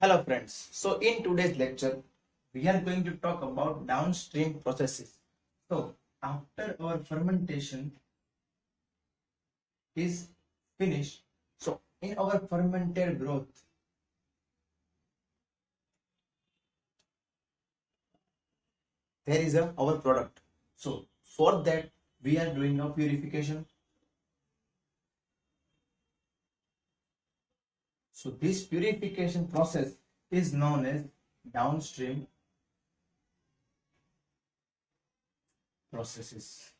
Hello friends. So in today's lecture, we are going to talk about downstream processes. So after our fermentation is finished, so in our fermented broth, there is a our product. So for that we are doing a purification. So this purification process is known as downstream processes.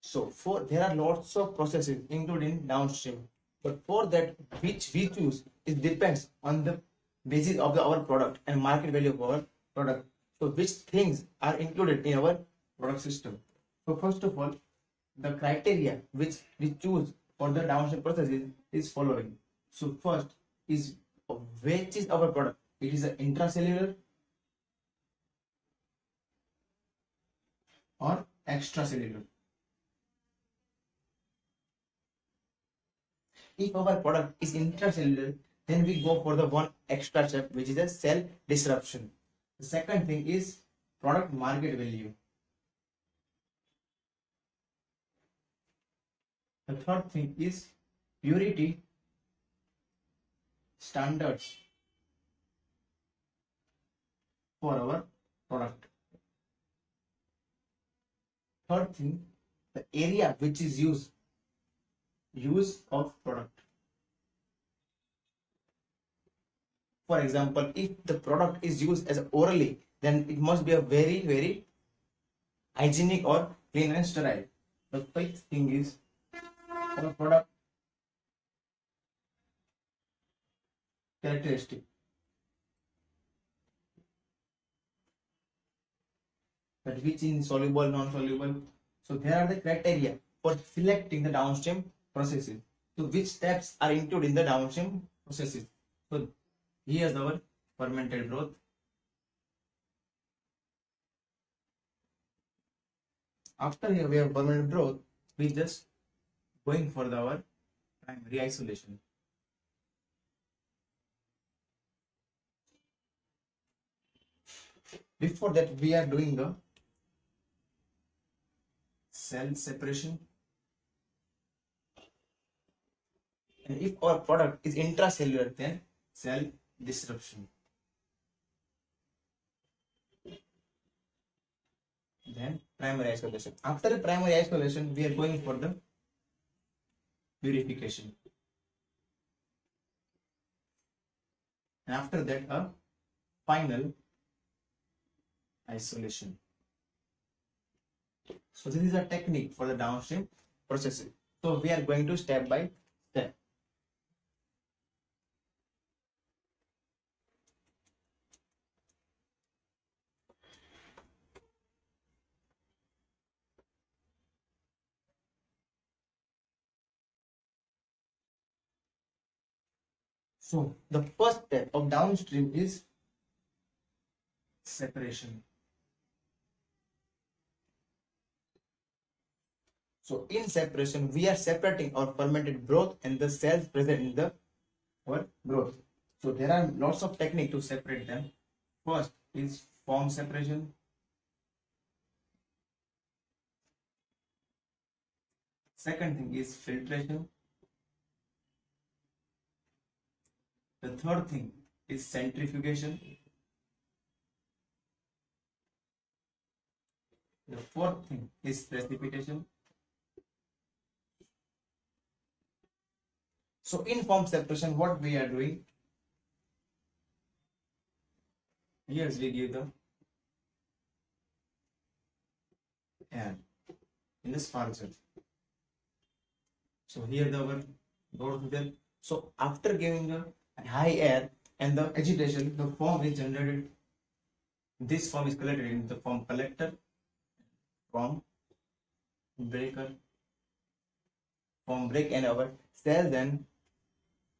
So for there are lots of processes including downstream, but for that which we choose it depends on the basis of the, our product and market value of our product. So which things are included in our product system. So first of all, the criteria which we choose the downstream processes is following. So first is which is our product. It is an intracellular or extracellular. If our product is intracellular, then we go for the one extra step, which is a cell disruption. The second thing is product market value. The third thing is purity standards for our product. Third thing, the area which is used, use of product. For example, if the product is used as orally, then it must be a very, very hygienic or clean and sterile. The fifth thing is our product characteristic. That which is soluble, non-soluble. So there are the criteria for selecting the downstream processes. So which steps are included in the downstream processes? So here's our fermented broth. After we have fermented broth, we just going for the, our primary isolation. Before that, we are doing the cell separation. And if our product is intracellular, then cell disruption. Then primary isolation. After the primary isolation, we are going for the purification. And after that, a final isolation. So this is a technique for the downstream processing. So we are going to step by step. So the first step of downstream is separation. So in separation, we are separating our fermented broth and the cells present in the our broth. So there are lots of technique to separate them. First is foam separation. Second thing is filtration. The third thing is centrifugation. The fourth thing is precipitation. So in foam separation, what we are doing? Here's we give the air in this function. So here the to them. So after giving the high air and the agitation, the foam is generated. This foam is collected in the foam collector, foam breaker, foam break, and our cells then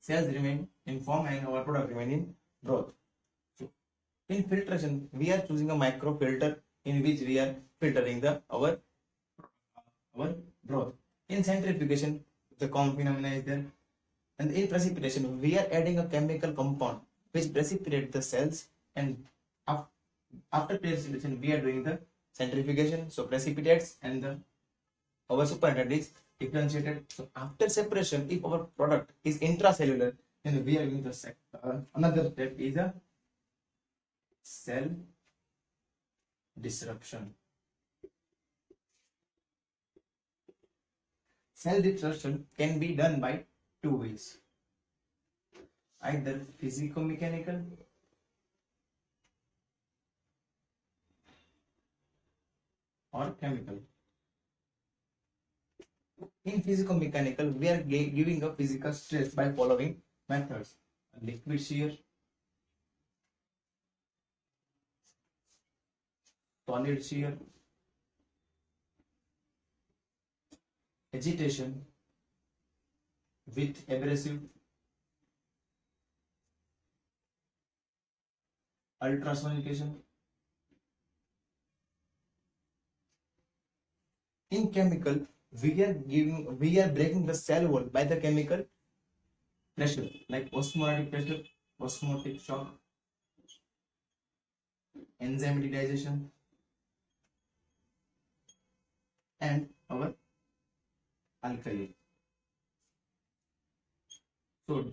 cells remain in foam and our product remain in broth. So in filtration, we are choosing a micro filter in which we are filtering the our our broth. In centrifugation, the common phenomena is there And in precipitation, we are adding a chemical compound which precipitates the cells. And after precipitation, we are doing the centrifugation. So precipitates and the our supernatant is differentiated. So after separation, if our product is intracellular, then we are going to uh, another step is a cell disruption. Cell disruption can be done by two ways. Either physico-mechanical or chemical. In physico-mechanical, we are giving a physical stress by following methods. Liquid shear, solid shear, agitation with abrasive, ultrasonication. In chemical, we are giving, we are breaking the cell wall by the chemical pressure, like osmotic pressure, osmotic shock, enzymatic digestion, and our alkali. So,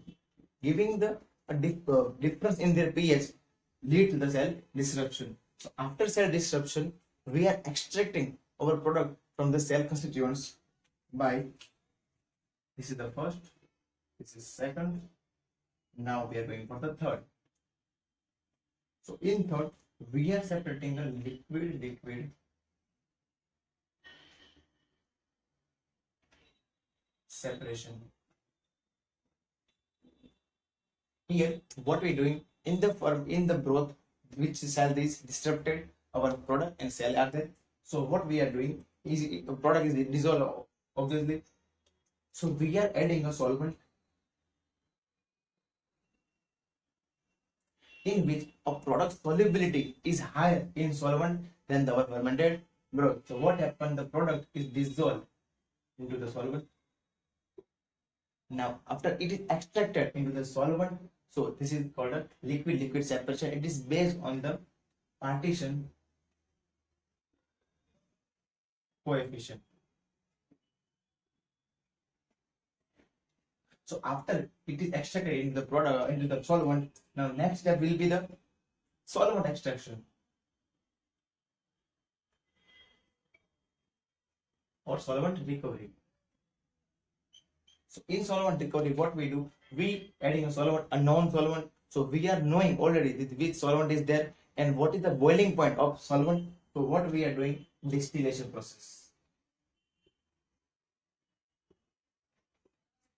giving the a dif uh, difference in their pH lead to the cell disruption. So, after cell disruption, we are extracting our product from the cell constituents by this is the first, this is second. Now we are going for the third. So, in third, we are separating the liquid liquid separation. Here, what we're doing in the form in the broth, which cell is disrupted, our product and cell are there. So what we are doing is the product is dissolved obviously. So we are adding a solvent in which a product solubility is higher in solvent than the fermented broth. So what happened? The product is dissolved into the solvent now, after it is extracted into the solvent, so this is called a liquid-liquid separation. It is based on the partition coefficient. So after it is extracted into the product uh, into the solvent, now next step will be the solvent extraction or solvent recovery. So in solvent recovery, what we do, we adding a solvent, a non-solvent. So we are knowing already which solvent is there and what is the boiling point of solvent. So what we are doing, distillation process.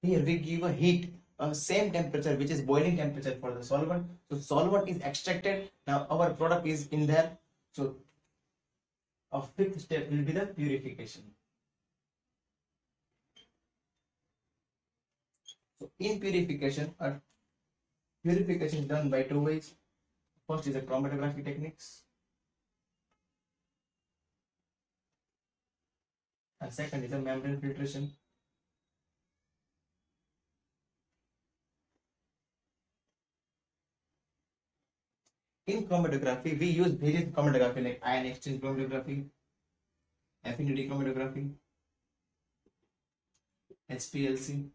Here we give a heat, a same temperature which is boiling temperature for the solvent. So solvent is extracted. Now our product is in there. So a fifth step will be the purification. So in purification, or purification is done by two ways. First is the chromatography techniques. And second is the membrane filtration. In chromatography, we use various chromatography like ion exchange chromatography, affinity chromatography, HPLC,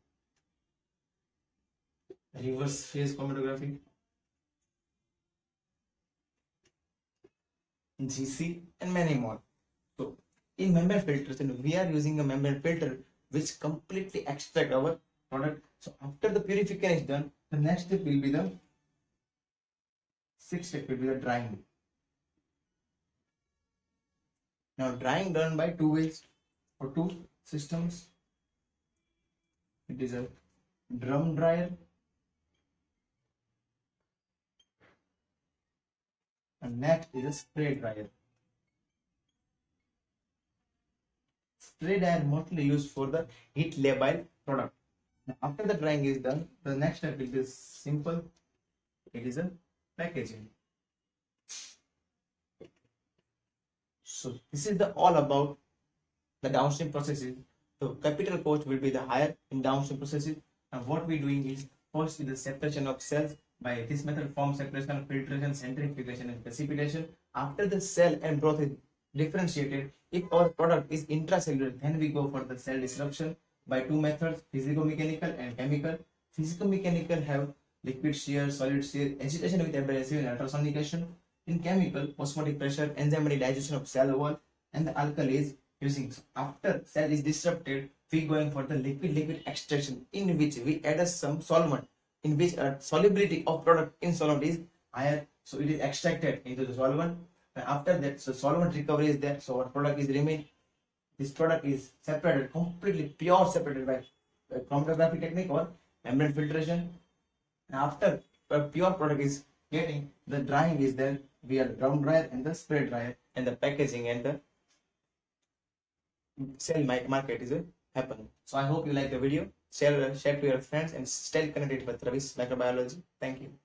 reverse phase chromatography, GC and many more. So in membrane filtration, we are using a membrane filter which completely extract our product. So after the purification is done, the next step will be the sixth step will be the drying. Now drying done by two ways or two systems. It is a drum dryer and next is a spray dryer. Spray dryer mostly used for the heat labile product. Now, after the drying is done, the next step will be simple. It is a packaging. So this is the all about the downstream processes. So capital cost will be the higher in downstream processes. And what we're doing is first with the separation of cells by this method foam separation, filtration, centrifugation and precipitation. After the cell and broth is differentiated, if our product is intracellular, then we go for the cell disruption by two methods, physico-mechanical and chemical. Physico-mechanical have liquid shear, solid shear, agitation with abrasive and ultrasonication. In chemical, osmotic pressure, enzymatic digestion of cell wall, and the alkali is using. After cell is disrupted, we going for the liquid-liquid extraction in which we add some solvent in which a solubility of product in solvent is higher. So it is extracted into the solvent. And after that, so solvent recovery is there. So our product is remain. This product is separated completely pure separated by chromatography technique or membrane filtration. And after a pure product is getting the drying is there via drum dryer and the spray dryer and the packaging and the sell market is uh, happening. So I hope you like the video. Share, share to your friends and stay connected with Ravi's microbiology. Thank you.